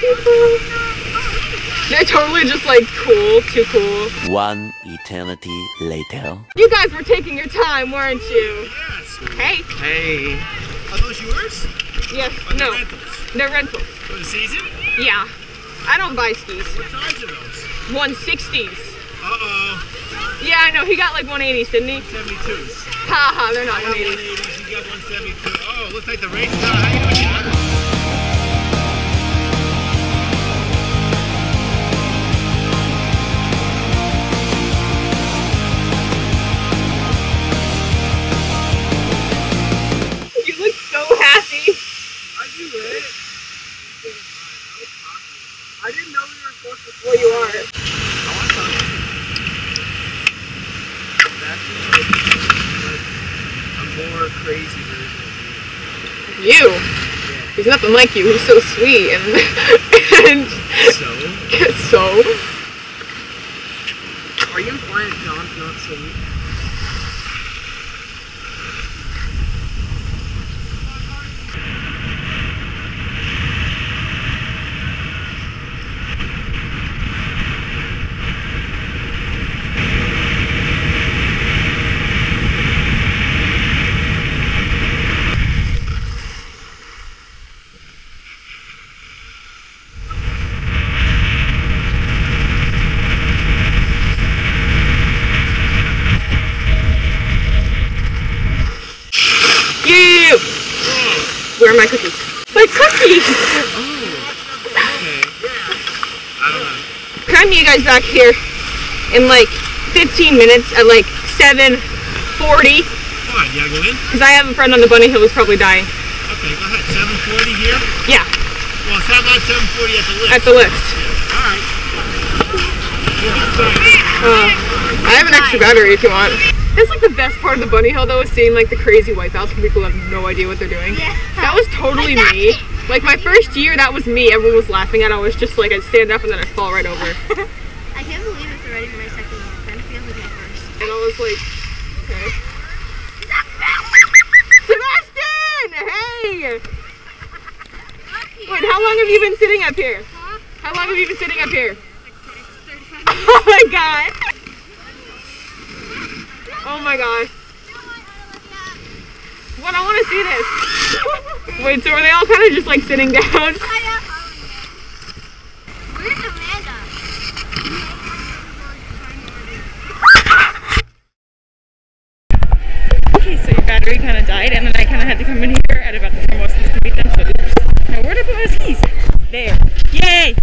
people. They're totally just like cool, too cool. One eternity later. You guys were taking your time, weren't you? Yes. Hey, Hey. Are those yours? yes, Or the no, rentals? they're rentals. For the season? Yeah, I don't buy skis. What size are those? 160s. Uh-oh. Yeah, I know. He got like 180s, didn't he? 72s. Haha, they're not I got 180s. 180s, you got 172. Oh, looks like the race is I didn't know we were supposed to Well, you are. I want some. That's a more crazy version of You. He's nothing like you. He's so sweet and and. So? so. Are you implying John's not sweet? You. Where are my cookies? My cookies. Okay. I don't know. Can I meet you guys back here in like 15 minutes at like 7:40? Come on, you gotta go in? Because I have a friend on the bunny hill who's probably dying. Okay, go ahead. 740 here? Yeah, Well, how about 740 at the lift? at the lift. Alright. Uh, I have an extra battery if you want. That's like the best part of the bunny hill though is seeing like the crazy wipeouts when people have no idea what they're doing. Yeah. That was totally me. Like my first year, that was me. Everyone was laughing at. I was just like I'd stand up and then I'd fall right over. I can't believe it's already my second one. Kind of feels like my first. And I was like, okay. Sebastian! Hey! Wait, how long have you been sitting up here? How long have you been sitting up here? Oh my god! Oh my gosh. What? I want to see this. Wait, so are they all kind of just like sitting down? Where's Amanda? Okay, so your battery kind of died, and then I kind of had to come in here at about the time I was supposed to meet them. So. Now, where did I put my skis? There. Yay!